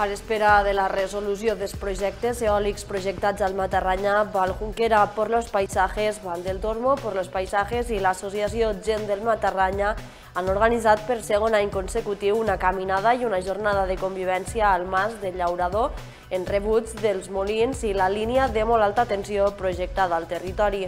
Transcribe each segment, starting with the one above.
A l'espera de la resolució dels projectes eòlics projectats al Matarranya, Valjunquera por los Paisajes, Val del Tormo por los Paisajes i l'associació Gent del Matarranya han organitzat per segon any consecutiu una caminada i una jornada de convivència al Mas del Llaurador en rebuts dels molins i la línia de molt alta tensió projectada al territori.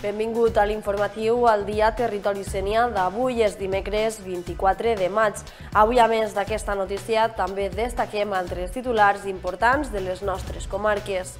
Benvingut a l'informatiu al dia Territori Sènia d'avui és dimecres 24 de maig. Avui, a més d'aquesta notícia, també destaquem altres titulars importants de les nostres comarques.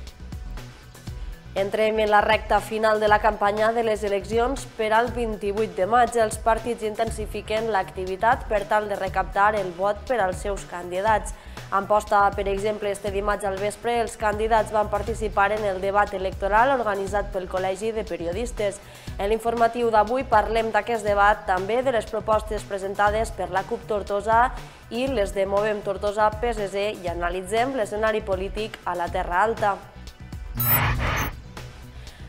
Entrem en la recta final de la campanya de les eleccions per al 28 de maig. Els partits intensifiquen l'activitat per tal de recaptar el vot per als seus candidats. En posta, per exemple, este dimarts al vespre, els candidats van participar en el debat electoral organitzat pel Col·legi de Periodistes. En l'informatiu d'avui parlem d'aquest debat, també de les propostes presentades per la CUP Tortosa i les de Movem Tortosa PSC i analitzem l'escenari polític a la Terra Alta.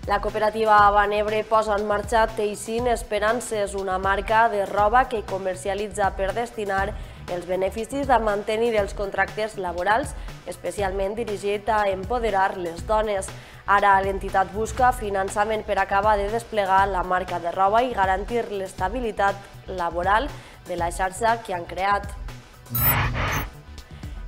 La cooperativa Banebre posa en marxa Teixin Esperances, una marca de roba que comercialitza per destinar els beneficis de mantenir els contractes laborals, especialment dirigit a empoderar les dones. Ara l'entitat busca finançament per acabar de desplegar la marca de roba i garantir l'estabilitat laboral de la xarxa que han creat.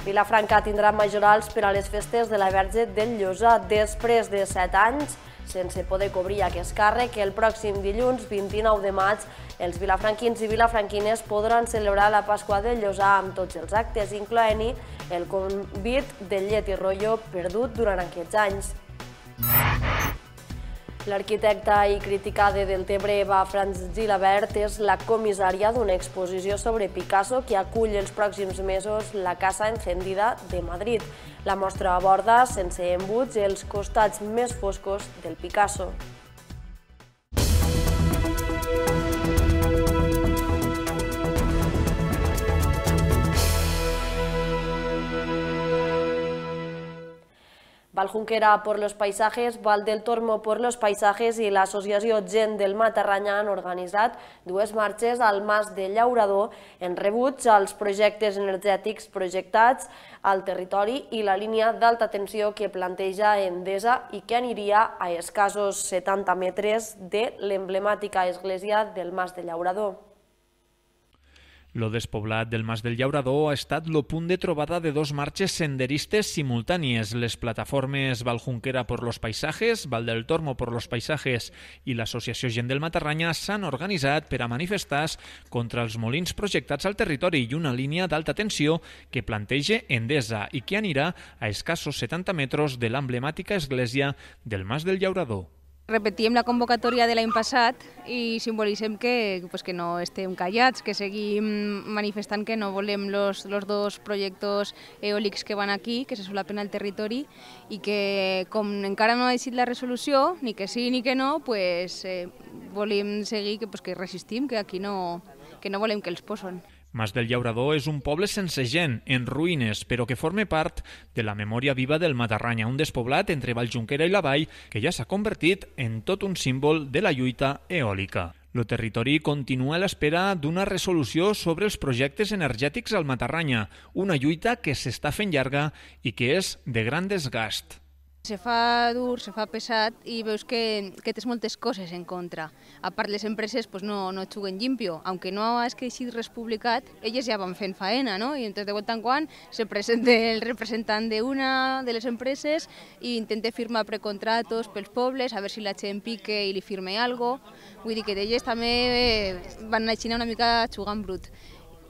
Vilafranca tindrà majorals per a les festes de la Verge del Llosà. Després de set anys, sense poder cobrir aquest càrrec, el pròxim dilluns 29 de maig els vilafranquins i vilafranquines podran celebrar la Pasqua del Llosà amb tots els actes, incloent-hi el convit del llet i rotllo perdut durant aquests anys. L'arquitecta i crítica de Deltebre, Eva Franz Gilabert, és la comissària d'una exposició sobre Picasso que acull els pròxims mesos la Casa Encendida de Madrid. La mostra aborda, sense embuts, els costats més foscos del Picasso. Valjunquera por los paisajes, Val del Tormo por los paisajes i l'associació Gent del Matarranya han organitzat dues marxes al Mas de Llaurador en rebuig als projectes energètics projectats al territori i la línia d'alta tensió que planteja Endesa i que aniria a escassos 70 metres de l'emblemàtica església del Mas de Llaurador. Lo despoblat del Mas del Llaurador ha estat lo punt de trobada de dos marxes senderistes simultànies. Les plataformes Valjunquera por los Paisajes, Val del Tormo por los Paisajes i l'Associació Gent del Matarranya s'han organitzat per a manifestar contra els molins projectats al territori i una línia d'alta tensió que planteja Endesa i que anirà a escassos 70 metres de l'emblemàtica església del Mas del Llaurador. Repetíem la convocatòria de l'any passat i simbolitzem que, pues, que no estem callats, que seguim manifestant que no volem los, los dos projectes eòlics que van aquí, que se solapen al territori, i que com encara no ha decidit la resolució, ni que sí ni que no, pues, eh, volem seguir, que, pues, que resistim, que aquí no, que no volem que els posen. Mas del Llaurador és un poble sense gent, en ruïnes, però que forma part de la memòria viva del Matarranya, un despoblat entre Valljunquera i la Vall que ja s'ha convertit en tot un símbol de la lluita eòlica. El territori continua a l'espera d'una resolució sobre els projectes energètics al Matarranya, una lluita que s'està fent llarga i que és de gran desgast. Se fa dur, se fa pesat i veus que, que tens moltes coses en contra. A part, les empreses pues, no, no juguen llimpio. Aunque no has que així res publicat, elles ja van fent faena, no? I entonces de quan en quan se presenta el representant d'una de les empreses i intenta firmar precontratos pels pobles, a veure si la gent pique i li firme algo. Vull dir que d'elles també van anar una mica jugant brut.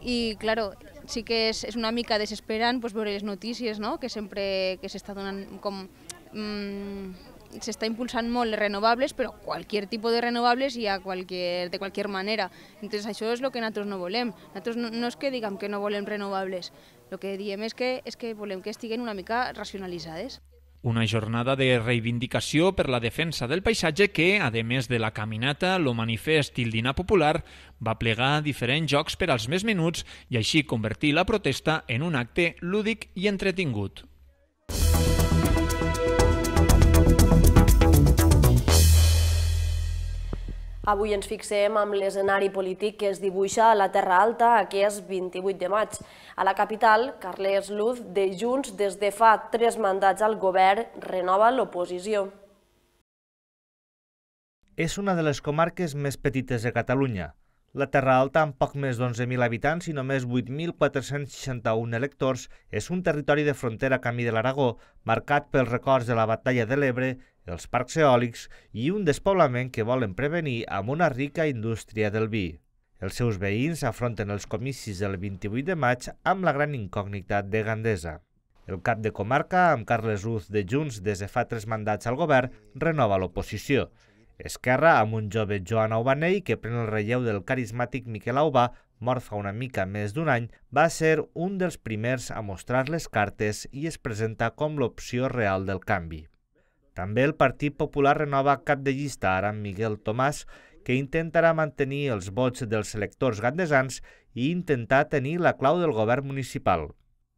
I, claro, sí que és, és una mica desesperant pues, veure les notícies, no? que sempre que s'està donant com mmm, s'està impulsant molt les renovables, però qualsevol tipus de renovables i a qualquier, de qualsevol manera. Entonces això és el que nosaltres no volem. Nosaltres no, no és que diguem que no volem renovables, el que diem és que, és que volem que estiguen una mica racionalitzades. Una jornada de reivindicació per la defensa del paisatge que, a més de la caminata, lo manifest i el dinar popular, va plegar diferents jocs per als més menuts i així convertir la protesta en un acte lúdic i entretingut. Avui ens fixem amb l'escenari polític que es dibuixa a la Terra Alta aquest 28 de maig. A la capital, Carles Luz, de Junts, des de fa tres mandats al govern, renova l'oposició. És una de les comarques més petites de Catalunya. La Terra Alta, amb poc més d'11.000 habitants i només 8.461 electors, és un territori de frontera camí de l'Aragó, marcat pels records de la batalla de l'Ebre els parcs eòlics i un despoblament que volen prevenir amb una rica indústria del vi. Els seus veïns afronten els comicis del 28 de maig amb la gran incògnita de Gandesa. El cap de comarca, amb Carles Ruz de Junts des de fa tres mandats al govern, renova l'oposició. Esquerra, amb un jove Joan Aubanell que pren el relleu del carismàtic Miquel Aubà, mort fa una mica més d'un any, va ser un dels primers a mostrar les cartes i es presenta com l'opció real del canvi. També el Partit Popular renova cap de llista ara amb Miguel Tomàs, que intentarà mantenir els vots dels electors gandesans i intentar tenir la clau del govern municipal.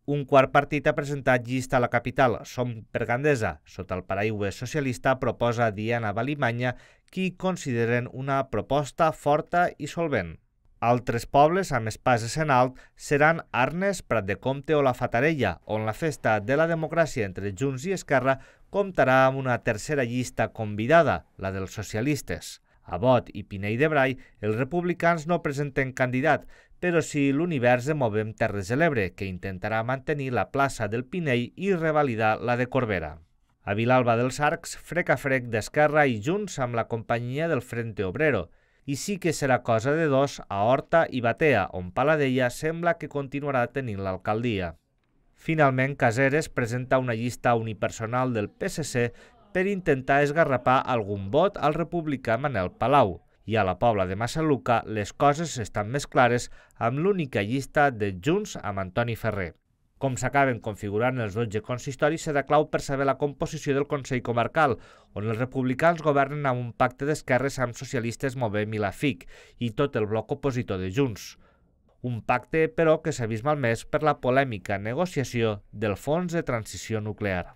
Un quart partit ha presentat llista a la capital, Som per Gandesa. Sota el paraigüe socialista proposa Diana Balimanya, qui consideren una proposta forta i solvent. Altres pobles amb espases en alt seran Arnes, Prat de Comte o la Fatarella, on la festa de la democràcia entre Junts i Esquerra comptarà amb una tercera llista convidada, la dels socialistes. A Bot i Pinell de Brai, els republicans no presenten candidat, però sí l'univers de Movem Terres de l'Ebre, que intentarà mantenir la plaça del Pinell i revalidar la de Corbera. A Vilalba dels Arcs, frec a frec d'Esquerra i Junts amb la companyia del Frente Obrero, i sí que serà cosa de dos a Horta i Batea, on Paladella sembla que continuarà tenint l'alcaldia. Finalment, Caseres presenta una llista unipersonal del PSC per intentar esgarrapar algun vot al republicà Manel Palau. I a la Pobla de Massaluca les coses estan més clares amb l'única llista de Junts amb Antoni Ferrer. Com s'acaben configurant els 12 consistoris serà clau per saber la composició del Consell Comarcal, on els republicans governen amb un pacte d'esquerres amb socialistes Movem i la FIC i tot el bloc opositor de Junts. Un pacte, però, que s'ha vist malmès per la polèmica negociació del Fons de Transició Nuclear.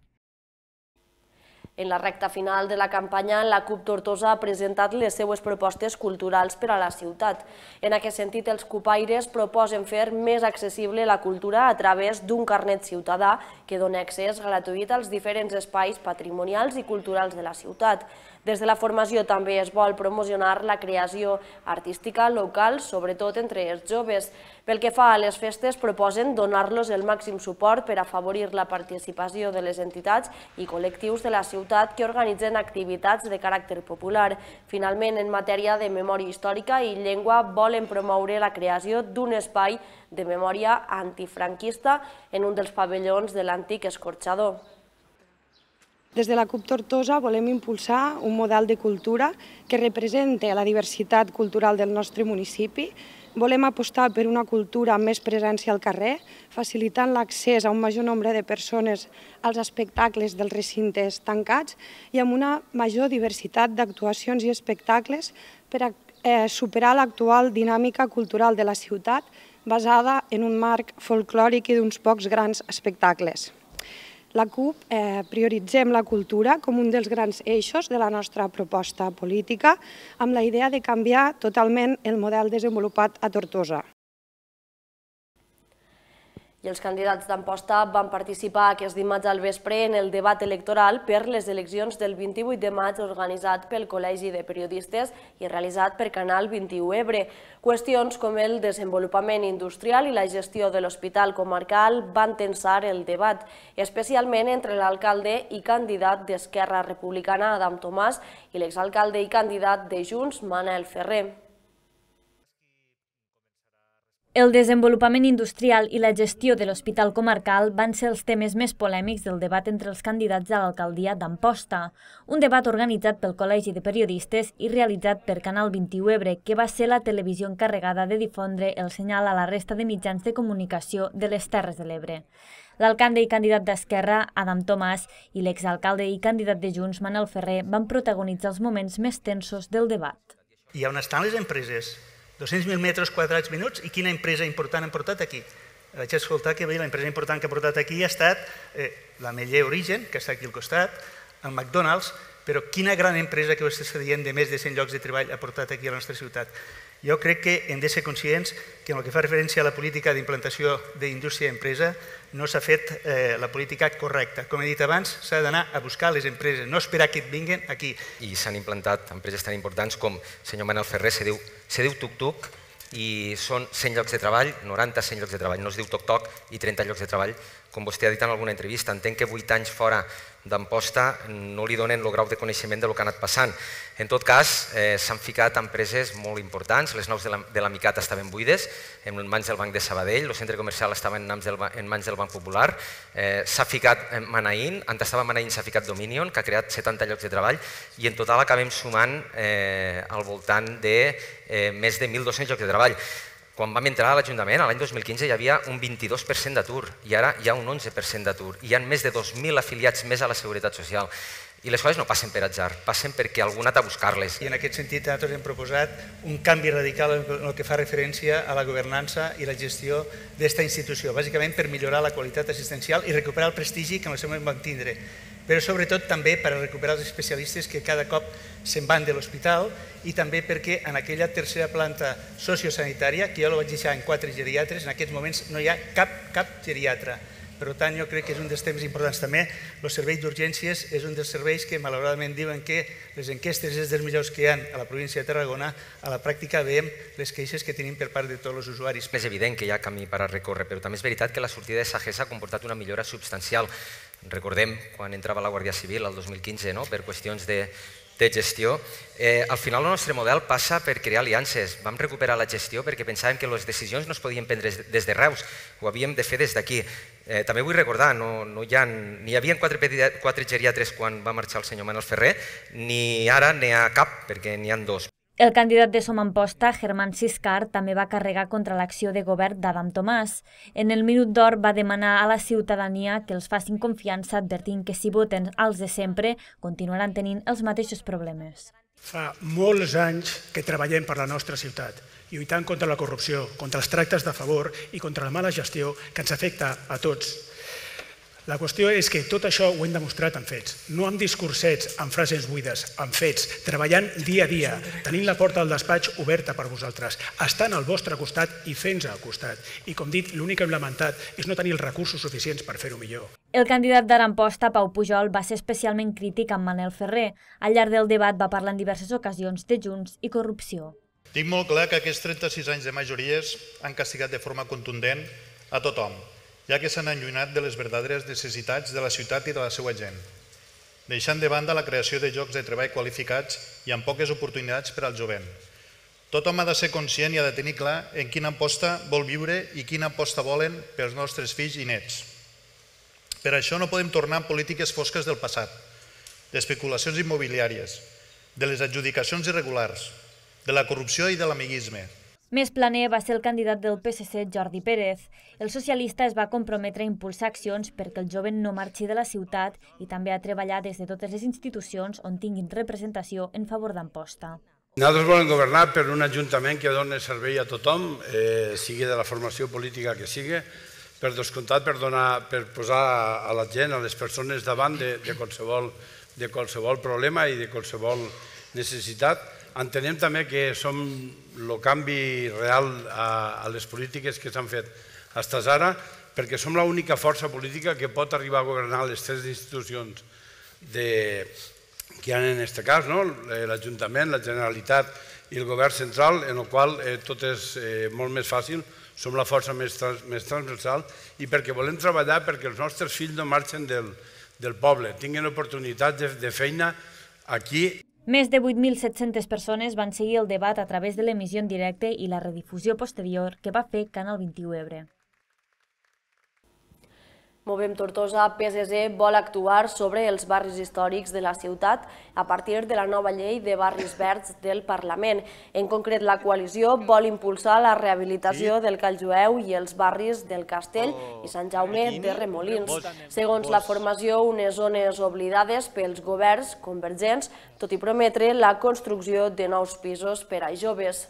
En la recta final de la campanya, la CUP Tortosa ha presentat les seues propostes culturals per a la ciutat. En aquest sentit, els cupaires proposen fer més accessible la cultura a través d'un carnet ciutadà que dona accés gratuït als diferents espais patrimonials i culturals de la ciutat. Des de la formació també es vol promocionar la creació artística local, sobretot entre els joves. Pel que fa a les festes, proposen donar-los el màxim suport per afavorir la participació de les entitats i col·lectius de la ciutat que organitzen activitats de caràcter popular. Finalment, en matèria de memòria històrica i llengua, volen promoure la creació d'un espai de memòria antifranquista en un dels pavellons de l'antic escorxador. Des de la CUP Tortosa volem impulsar un model de cultura que represente la diversitat cultural del nostre municipi. Volem apostar per una cultura amb més presència al carrer, facilitant l'accés a un major nombre de persones als espectacles dels recintes tancats i amb una major diversitat d'actuacions i espectacles per eh, superar l'actual dinàmica cultural de la ciutat basada en un marc folclòric i d'uns pocs grans espectacles. La CUP eh, prioritzem la cultura com un dels grans eixos de la nostra proposta política amb la idea de canviar totalment el model desenvolupat a Tortosa. I els candidats d'Amposta van participar aquest dimarts al vespre en el debat electoral per les eleccions del 28 de maig organitzat pel Col·legi de Periodistes i realitzat per Canal 21 Ebre. Qüestions com el desenvolupament industrial i la gestió de l'Hospital Comarcal van tensar el debat, especialment entre l'alcalde i candidat d'Esquerra Republicana Adam Tomàs i l'exalcalde i candidat de Junts Manel Ferrer. El desenvolupament industrial i la gestió de l'Hospital Comarcal van ser els temes més polèmics del debat entre els candidats a l'alcaldia d'Amposta, un debat organitzat pel Col·legi de Periodistes i realitzat per Canal 21 Ebre, que va ser la televisió encarregada de difondre el senyal a la resta de mitjans de comunicació de les Terres de l'Ebre. L'alcalde i candidat d'Esquerra, Adam Tomàs, i l'exalcalde i candidat de Junts, Manel Ferrer, van protagonitzar els moments més tensos del debat. I on estan les empreses 200.000 metres quadrats minuts i quina empresa important han portat aquí? Vaig escoltar que la empresa important que ha portat aquí ha estat eh, la Meller Origen, que està aquí al costat, el McDonald's, però quina gran empresa que vostè està dient de més de 100 llocs de treball ha portat aquí a la nostra ciutat. Jo crec que hem de ser conscients que en el que fa referència a la política d'implantació d'indústria i empresa no s'ha fet eh, la política correcta. Com he dit abans, s'ha d'anar a buscar les empreses, no esperar que et vinguin aquí. I s'han implantat empreses tan importants com, senyor Manel Ferrer, se diu, se diu Tuc-Tuc, i són 100 llocs de treball, 90-100 llocs de treball, no es diu toc-toc i 30 llocs de treball, com vostè ha dit en alguna entrevista. Entenc que 8 anys fora d'Amposta no li donen el grau de coneixement del que ha anat passant. En tot cas, eh, s'han ficat empreses molt importants, les naus de l'Amicat estaven buides, en mans del Banc de Sabadell, el centre comercial estava en del, en mans del Banc Popular, eh, s'ha ficat Manaïn, on estava Manaïn s'ha ficat Dominion, que ha creat 70 llocs de treball, i en total acabem sumant eh, al voltant de eh, més de 1.200 llocs de treball. Quan vam entrar a l'Ajuntament, l'any 2015, hi havia un 22% d'atur i ara hi ha un 11% d'atur. Hi ha més de 2.000 afiliats més a la Seguretat Social. I les coses no passen per atzar, passen perquè algú ha anat a buscar-les. I en aquest sentit nosaltres hem proposat un canvi radical en el que fa referència a la governança i la gestió d'esta institució, bàsicament per millorar la qualitat assistencial i recuperar el prestigi que en el seu moment vam tindre però sobretot també per a recuperar els especialistes que cada cop se'n van de l'hospital i també perquè en aquella tercera planta sociosanitària, que jo la vaig deixar en quatre geriatres, en aquests moments no hi ha cap, cap geriatre. Per tant, jo crec que és un dels temes importants també. El servei d'urgències és un dels serveis que malauradament diuen que les enquestes és dels millors que hi ha a la província de Tarragona. A la pràctica veiem les queixes que tenim per part de tots els usuaris. És evident que hi ha camí per a recórrer, però també és veritat que la sortida de Sagessa ha comportat una millora substancial. Recordem quan entrava la Guàrdia Civil el 2015 no? per qüestions de, de gestió. Eh, al final el nostre model passa per crear aliances. Vam recuperar la gestió perquè pensàvem que les decisions no es podien prendre des de Reus, ho havíem de fer des d'aquí. Eh, també vull recordar, no, no hi, ha, ni hi havia quatre, quatre geriatres quan va marxar el senyor Manuel Ferrer, ni ara n'hi ha cap, perquè n'hi han dos. El candidat de Som Amposta, Germán Siscar, també va carregar contra l'acció de govern d'Adam Tomàs. En el Minut d'Or va demanar a la ciutadania que els facin confiança advertint que si voten els de sempre continuaran tenint els mateixos problemes. Fa molts anys que treballem per la nostra ciutat, lluitant contra la corrupció, contra els tractes de favor i contra la mala gestió que ens afecta a tots la qüestió és que tot això ho hem demostrat amb fets, no amb discursets, amb frases buides, amb fets, treballant dia a dia, tenint la porta del despatx oberta per vosaltres, estant al vostre costat i fent-nos al costat. I com dit, l'únic que hem lamentat és no tenir els recursos suficients per fer-ho millor. El candidat d'Aramposta, Pau Pujol, va ser especialment crític amb Manel Ferrer. Al llarg del debat va parlar en diverses ocasions de Junts i corrupció. Tinc molt clar que aquests 36 anys de majories han castigat de forma contundent a tothom, ja que s'han allunyat de les verdaderes necessitats de la ciutat i de la seva gent, deixant de banda la creació de llocs de treball qualificats i amb poques oportunitats per al jovent. Tothom ha de ser conscient i ha de tenir clar en quina aposta vol viure i quina aposta volen pels nostres fills i nets. Per això no podem tornar a polítiques fosques del passat, d'especulacions immobiliàries, de les adjudicacions irregulars, de la corrupció i de l'amiguisme, més planer va ser el candidat del PSC, Jordi Pérez. El socialista es va comprometre a impulsar accions perquè el jovent no marxi de la ciutat i també a treballar des de totes les institucions on tinguin representació en favor d'Amposta. Nosaltres volem governar per un ajuntament que doni servei a tothom, eh, sigui de la formació política que sigui, per descomptat per, donar, per posar a la gent, a les persones davant de, de, qualsevol, de qualsevol problema i de qualsevol necessitat. Entenem també que som el canvi real a, a les polítiques que s'han fet fins ara, perquè som l'única força política que pot arribar a governar les tres institucions de, que hi ha en aquest cas, no? l'Ajuntament, la Generalitat i el Govern central, en el qual eh, tot és eh, molt més fàcil, som la força més, trans, més transversal i perquè volem treballar perquè els nostres fills no marxen del, del poble, tinguin oportunitats de, de feina aquí més de 8.700 persones van seguir el debat a través de l'emissió en directe i la redifusió posterior que va fer Canal 21 Ebre. Movem Tortosa, PSC vol actuar sobre els barris històrics de la ciutat a partir de la nova llei de barris verds del Parlament. En concret, la coalició vol impulsar la rehabilitació del Cal Jueu i els barris del Castell i Sant Jaume de Remolins. Segons la formació, unes zones oblidades pels governs convergents, tot i prometre la construcció de nous pisos per a joves.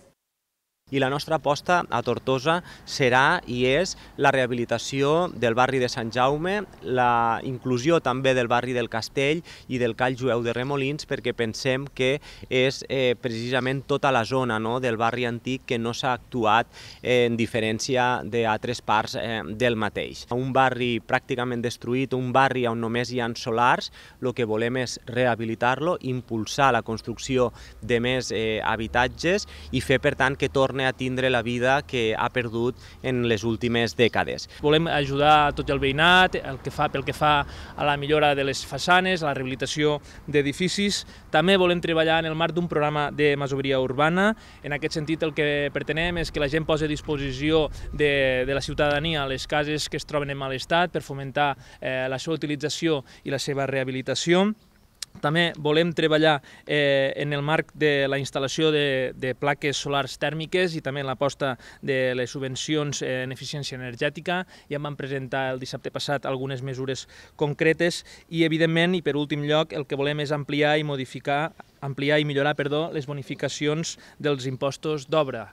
I la nostra aposta a Tortosa serà i és la rehabilitació del barri de Sant Jaume, la inclusió també del barri del Castell i del Call Jueu de Remolins, perquè pensem que és eh, precisament tota la zona no, del barri antic que no s'ha actuat eh, en diferència d'altres parts eh, del mateix. Un barri pràcticament destruït, un barri on només hi ha solars, el que volem és rehabilitar-lo, impulsar la construcció de més eh, habitatges i fer, per tant, que torni a tindre la vida que ha perdut en les últimes dècades. Volem ajudar tot el veïnat el que fa, pel que fa a la millora de les façanes, a la rehabilitació d'edificis. També volem treballar en el marc d'un programa de masoveria urbana. En aquest sentit, el que pretenem és que la gent posi a disposició de, de la ciutadania les cases que es troben en mal estat per fomentar eh, la seva utilització i la seva rehabilitació. També volem treballar eh, en el marc de la instal·lació de, de plaques solars tèrmiques i també en l'aposta de les subvencions eh, en eficiència energètica. Ja em van presentar el dissabte passat algunes mesures concretes i, evidentment, i per últim lloc, el que volem és ampliar i modificar, ampliar i millorar, perdó, les bonificacions dels impostos d'obra.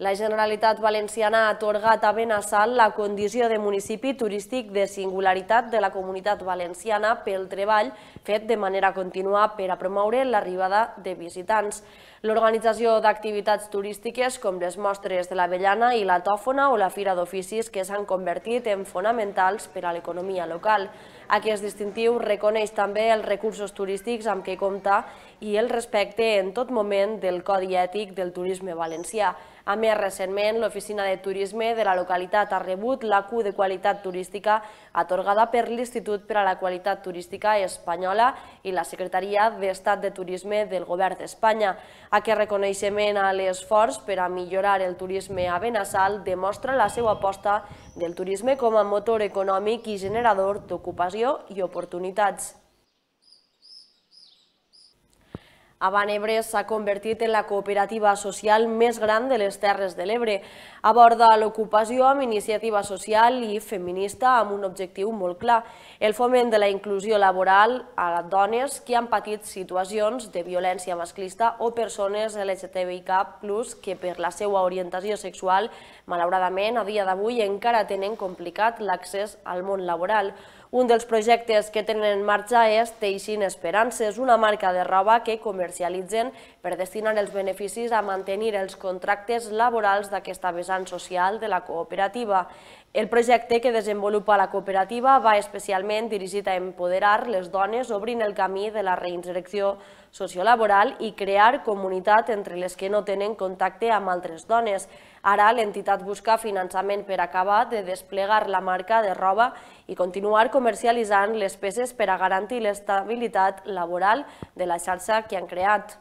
La Generalitat Valenciana ha atorgat a Benassal la condició de municipi turístic de singularitat de la comunitat valenciana pel treball fet de manera contínua per a promoure l'arribada de visitants. L'organització d'activitats turístiques com les mostres de l'Avellana i la Tòfona o la Fira d'Oficis que s'han convertit en fonamentals per a l'economia local. Aquest distintiu reconeix també els recursos turístics amb què compta i el respecte en tot moment del Codi Ètic del Turisme Valencià. A més, recentment, l'Oficina de Turisme de la localitat ha rebut la Q de qualitat turística atorgada per l'Institut per a la Qualitat Turística Espanyola i la Secretaria d'Estat de Turisme del Govern d'Espanya. Aquest reconeixement a l'esforç per a millorar el turisme a Benassal demostra la seva aposta del turisme com a motor econòmic i generador d'ocupació i oportunitats. Abanebre s'ha convertit en la cooperativa social més gran de les Terres de l'Ebre. Aborda l'ocupació amb iniciativa social i feminista amb un objectiu molt clar, el foment de la inclusió laboral a dones que han patit situacions de violència masclista o persones LGTBIK+, que per la seva orientació sexual, malauradament, a dia d'avui encara tenen complicat l'accés al món laboral. Un dels projectes que tenen en marxa és Teixint Esperances, una marca de roba que comercialitzen per destinar els beneficis a mantenir els contractes laborals d'aquesta vessant social de la cooperativa. El projecte que desenvolupa la cooperativa va especialment dirigit a empoderar les dones obrint el camí de la reinserció sociolaboral i crear comunitat entre les que no tenen contacte amb altres dones. Ara l'entitat busca finançament per acabar de desplegar la marca de roba i continuar comercialitzant les peces per a garantir l'estabilitat laboral de la xarxa que han creat.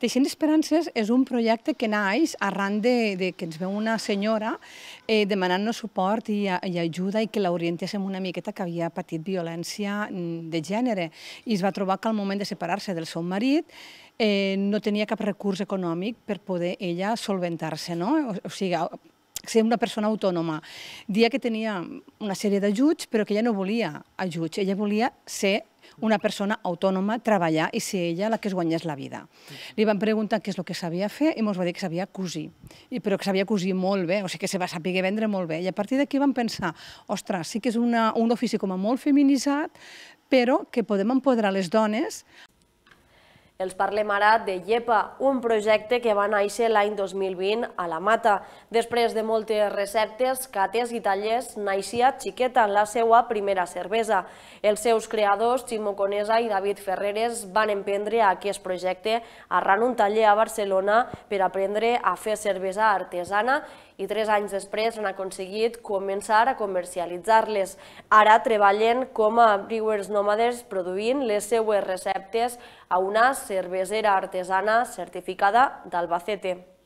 Teixint Esperances és un projecte que naix arran de, de que ens veu una senyora eh, demanant-nos suport i, i ajuda i que l'orientéssim una miqueta que havia patit violència mm, de gènere i es va trobar que al moment de separar-se del seu marit eh, no tenia cap recurs econòmic per poder ella solventar-se, no? O, o sigui, ser una persona autònoma. Dia que tenia una sèrie d'ajuts, però que ella no volia ajuts, ella volia ser una persona autònoma, treballar i ser ella la que es guanyés la vida. Li van preguntar què és el que sabia fer i ens va dir que sabia cosir, però que sabia cosir molt bé, o sigui que se va saber vendre molt bé. I a partir d'aquí vam pensar, ostres, sí que és una, un ofici com a molt feminitzat, però que podem empoderar les dones els parlem ara de Llepa, un projecte que va néixer l'any 2020 a la Mata. Després de moltes receptes, cates i tallers, naixia Xiqueta, la seva primera cervesa. Els seus creadors, Ximo Conesa i David Ferreres, van emprendre aquest projecte arran un taller a Barcelona per aprendre a fer cervesa artesana tres anys després han aconseguit començar a comercialitzar-les. Ara treballen com a brewers nòmades produint les seues receptes a una cervesera artesana certificada d'Albacete.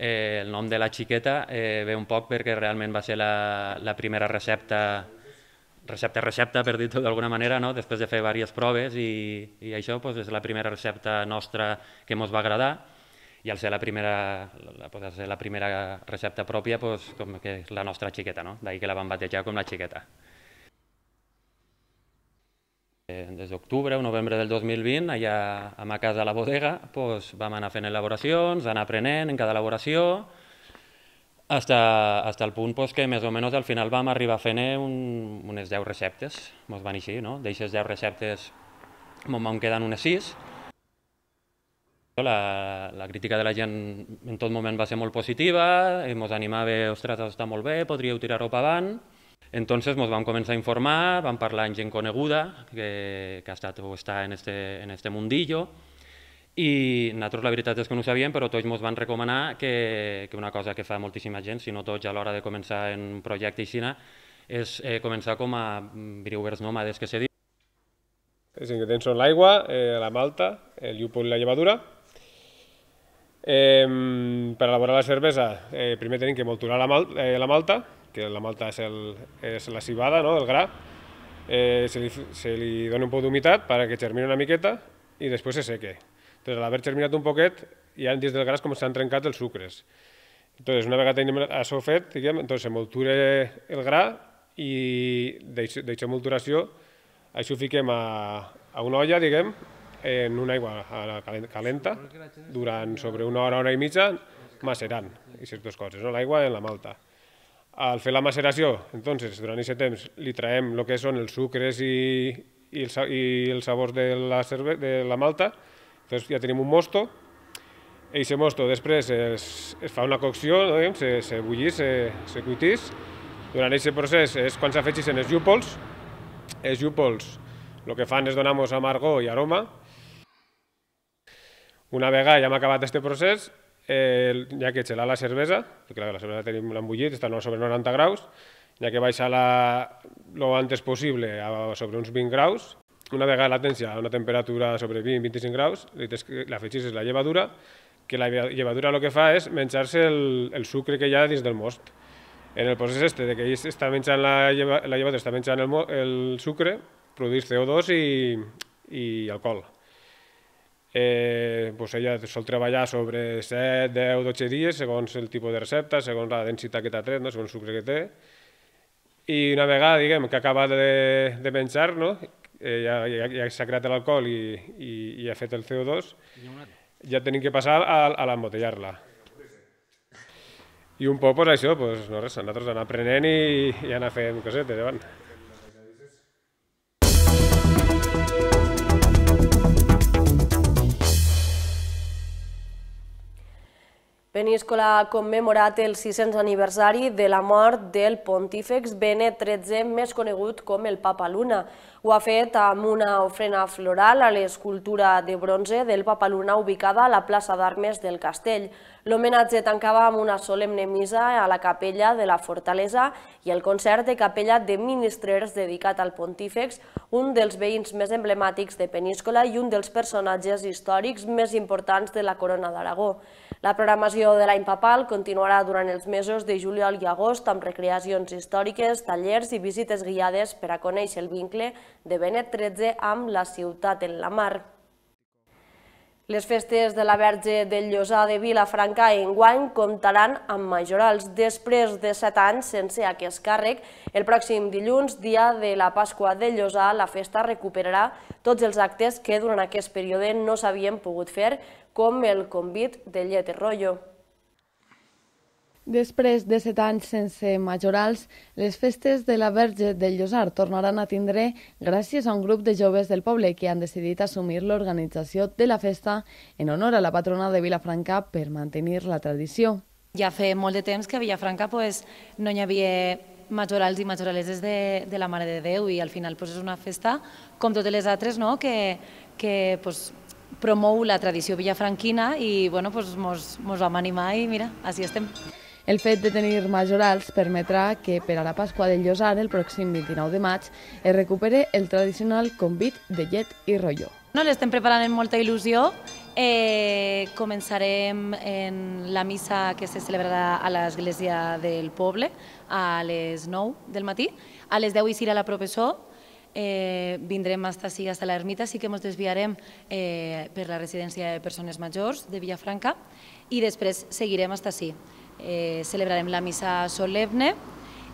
Eh, el nom de la xiqueta eh, ve un poc perquè realment va ser la, la primera recepta, recepta recepta, per dir-ho d'alguna manera, no? després de fer diverses proves i, i això pues, és la primera recepta nostra que ens va agradar i al ser la primera, la, poder ser la primera recepta pròpia, pues, com que és la nostra xiqueta, no? d'ahir que la vam batejar com la xiqueta. Eh, des d'octubre o novembre del 2020, allà a ma casa a la bodega, pues, vam anar fent elaboracions, anar aprenent en cada elaboració, hasta, hasta el punt pues, que més o menys al final vam arribar a fer un, unes 10 receptes, mos van així, no? D'eixes 10 receptes me'n van quedant unes 6, la, la crítica de la gent en tot moment va ser molt positiva, ens animava, ostres, està molt bé, podríeu tirar-ho per avant, Entonces ens vam començar a informar, vam parlar amb gent coneguda que, que ha estat o està en este, en este mundillo i nosaltres la veritat és que no ho sabíem, però tots ens van recomanar que, que una cosa que fa moltíssima gent, si no tots a l'hora de començar en un projecte així, és eh, començar com a brewers nòmades que se diu. Els ingredients són l'aigua, eh, la malta, el llúpol i la llevadura. Eh, per elaborar la cervesa, eh, primer tenim que molturar la, mal, eh, la malta, que la malta és, el, és la cibada, no? el gra, eh, se, li, se li dona un poc d'humitat perquè germini una miqueta i després se seque. Entonces, al haver germinat un poquet, ja dins del gra com s'han trencat els sucres. Entonces, una vegada tenim això fet, diguem, entonces se moltura el gra i d'aquesta molturació això ho fiquem a, a una olla, diguem, en una aigua calenta durant sobre una hora, hora i mitja, macerant i aquestes coses, no? l'aigua en la malta. Al fer la maceració, entonces, durant aquest temps, li traiem el que són els sucres i, i, el, i els sabors de la, cerve, de la malta, entonces ja tenim un mosto, i aquest mosto després es, es fa una cocció, no, se, se bullís, se, se cuitís. Durant aquest procés és quan s'afegeixen els llúpols. Els llúpols el que fan és donar-nos amargor i aroma. Una vegada ja hem acabat aquest procés, eh, ja que gelar la cervesa, perquè la, la cervesa tenim l'embullit, està sobre 90 graus, ja que baixar-la lo antes possible a sobre uns 20 graus, una vegada la tens ja a una temperatura sobre 20-25 graus, l'afegis la llevadura, que la llevadura el que fa és menjar-se el, el sucre que hi ha dins del most. En el procés este de que ell està menjant la, lleva, la llevadura, està menjant el, el sucre, produeix CO2 i, i alcohol eh, pues ella sol treballar sobre 7, 10, 12 dies, segons el tipus de recepta, segons la densitat que t'ha tret, no? segons el sucre que té. I una vegada diguem, que acaba de, de menjar, no? eh, ja, ja, ja s'ha creat l'alcohol i, i, i ha fet el CO2, ja tenim que passar a, a l'embotellar-la. I un poc, pues, això, pues, no res, nosaltres anar aprenent i, i anar fent cosetes. Davant. Peníscola ha commemorat el 600 aniversari de la mort del pontífex Benet XIII, més conegut com el Papa Luna. Ho ha fet amb una ofrena floral a l'escultura de bronze del Papa Luna ubicada a la plaça d'Armes del Castell. L'homenatge tancava amb una solemne missa a la capella de la Fortalesa i el concert de capella de ministrers dedicat al pontífex, un dels veïns més emblemàtics de Peníscola i un dels personatges històrics més importants de la corona d'Aragó. La programació de l'any papal continuarà durant els mesos de juliol i agost amb recreacions històriques, tallers i visites guiades per a conèixer el vincle de Benet XIII amb la ciutat en la mar. Les festes de la Verge del Llosà de Vilafranca enguany comptaran amb majorals. Després de set anys sense aquest càrrec, el pròxim dilluns, dia de la Pasqua del Llosà, la festa recuperarà tots els actes que durant aquest període no s'havien pogut fer, com el convit de Llet Rollo. Després de set anys sense majorals, les festes de la Verge del Llosar tornaran a tindre gràcies a un grup de joves del poble que han decidit assumir l'organització de la festa en honor a la patrona de Vilafranca per mantenir la tradició. Ja fa molt de temps que a Vilafranca pues, no hi havia majorals i majoraleses de, de la Mare de Déu i al final pues, és una festa com totes les altres no? que, que pues, promou la tradició villafranquina i bueno, pues, mos, mos vam animar i mira, així estem. El fet de tenir majorals permetrà que per a la Pasqua del Llosar, el pròxim 29 de maig, es recupere el tradicional convit de llet i rotllo. No, l'estem preparant amb molta il·lusió. Eh, començarem en la missa que se celebrarà a l'església del poble a les 9 del matí. A les 10 hi serà la professor eh, vindrem a estar sí, a l'ermita, sí que ens desviarem eh, per la residència de persones majors de Villafranca i després seguirem a estar. Eh, celebrarem la missa solemne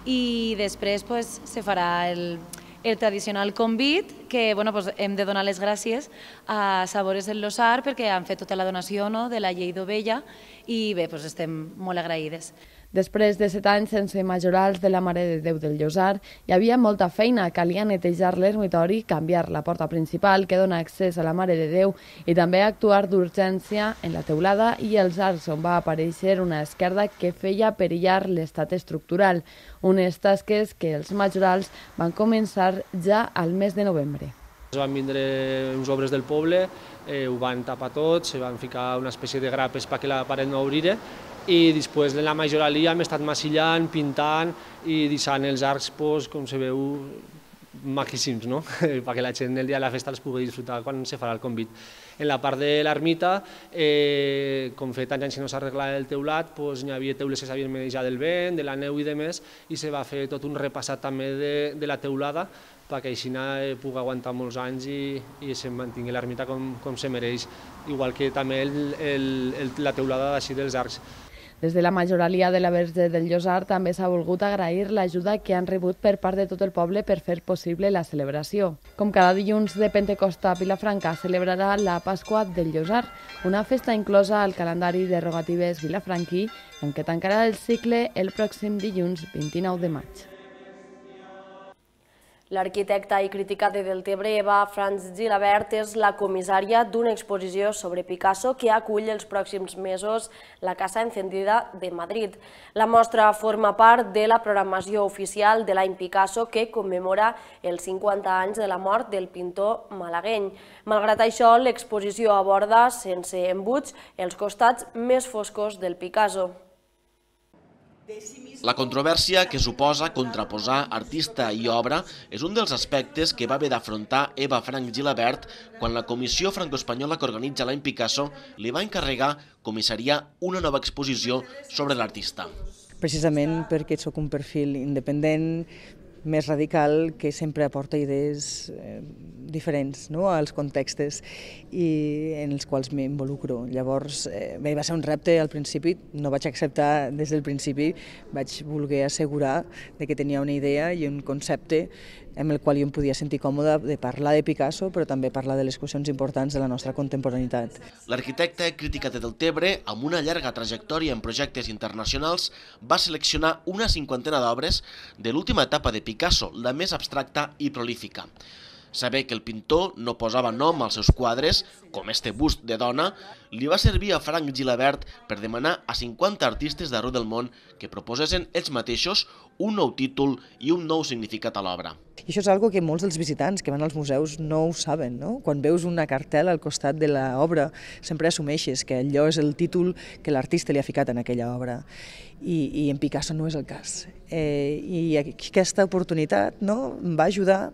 i després pues, se farà el, el tradicional convit, que bueno, pues, hem de donar les gràcies a Sabores del Losar perquè han fet tota la donació no, de la llei d'ovella i bé, pues, estem molt agraïdes. Després de set anys sense majorals de la Mare de Déu del Llosar, hi havia molta feina. Calia netejar l'ermitori, canviar la porta principal que dona accés a la Mare de Déu i també actuar d'urgència en la teulada i els arcs on va aparèixer una esquerda que feia perillar l'estat estructural, unes tasques que els majorals van començar ja al mes de novembre. Van vindre uns obres del poble, eh, ho van tapar tot, se van ficar una espècie de grapes perquè la paret no obrira i després de la majoralia hem estat massillant, pintant i deixant els arcs, pues, com se veu, maquíssims, no? perquè la gent el dia de la festa els pugui disfrutar quan se farà el convit. En la part de l'ermita, eh, com fet anys que no s'arregla el teulat, pues, hi havia teules que s'havien menjat del vent, de la neu i de més, i se va fer tot un repassat també de, de la teulada perquè així eh, pugui aguantar molts anys i, i se mantingui l'ermita com, com se mereix, igual que també el, el, el, la teulada d'així dels arcs. Des de la majoralia de la Verge del Llosar també s'ha volgut agrair l'ajuda que han rebut per part de tot el poble per fer possible la celebració. Com cada dilluns de Pentecosta, Vilafranca celebrarà la Pasqua del Llosar, una festa inclosa al calendari de rogatives vilafranquí, en què tancarà el cicle el pròxim dilluns 29 de maig. L'arquitecta i crítica de Deltebre, Eva Franz Gilabert, és la comissària d'una exposició sobre Picasso que acull els pròxims mesos la Casa Encendida de Madrid. La mostra forma part de la programació oficial de l'any Picasso que commemora els 50 anys de la mort del pintor malagueny. Malgrat això, l'exposició aborda, sense embuts, els costats més foscos del Picasso. La controvèrsia que suposa contraposar artista i obra és un dels aspectes que va haver d'afrontar Eva Frank Gilabert quan la comissió franco-espanyola que organitza l'any Picasso li va encarregar comissariar una nova exposició sobre l'artista. Precisament perquè sóc un perfil independent, més radical que sempre aporta idees eh, diferents no? als contextes i en els quals m'involucro. Llavors, eh, bé, va ser un repte al principi, no vaig acceptar des del principi, vaig voler assegurar de que tenia una idea i un concepte amb el qual jo em podia sentir còmode de parlar de Picasso, però també parlar de les qüestions importants de la nostra contemporaneitat. L'arquitecte crítica de Deltebre, amb una llarga trajectòria en projectes internacionals, va seleccionar una cinquantena d'obres de l'última etapa de Picasso, la més abstracta i prolífica. Saber que el pintor no posava nom als seus quadres, com este bust de dona, li va servir a Frank Gilabert per demanar a 50 artistes d'arreu del món que proposessin ells mateixos un nou títol i un nou significat a l'obra. I això és algo que molts dels visitants que van als museus no ho saben. No? Quan veus una cartel al costat de l'obra, sempre assumeixes que allò és el títol que l'artista li ha ficat en aquella obra. I, i en Picasso no és el cas. Eh, I aquesta oportunitat no, va ajudar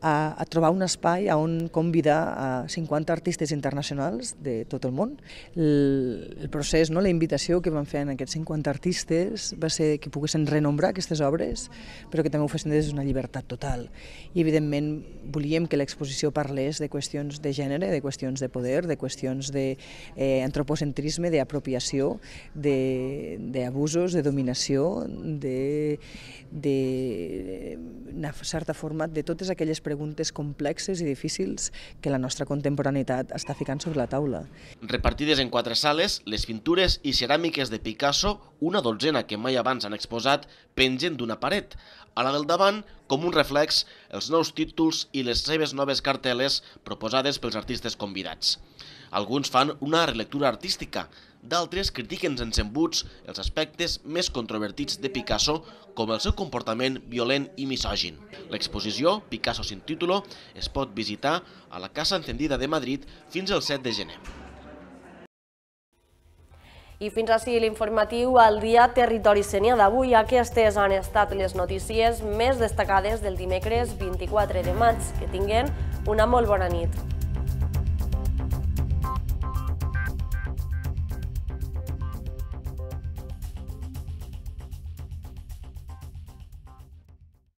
a, a trobar un espai on convidar a 50 artistes internacionals de tot el món. El, el procés, no, la invitació que van fer en aquests 50 artistes va ser que poguessin renombrar aquestes obres, però que també ho fessin des d'una llibertat total. I evidentment volíem que l'exposició parlés de qüestions de gènere, de qüestions de poder, de qüestions d'antropocentrisme, de, d'apropiació, d'abusos, de, de dominació, de, de una certa forma de totes aquelles preguntes complexes i difícils que la nostra contemporaneïtat està ficant sobre la taula. Repartides en quatre sales, les pintures i ceràmiques de Picasso, una dotzena que mai abans han exposat, pengen d'una paret. A la del davant, com un reflex, els nous títols i les seves noves carteles proposades pels artistes convidats. Alguns fan una relectura artística, d'altres critiquen sense embuts els aspectes més controvertits de Picasso, com el seu comportament violent i misògin. L'exposició, Picasso sin título, es pot visitar a la Casa Encendida de Madrid fins al 7 de gener. I fins així l'informatiu al dia Territori Senia d'avui. Aquestes han estat les notícies més destacades del dimecres 24 de maig. Que tinguen una molt bona nit.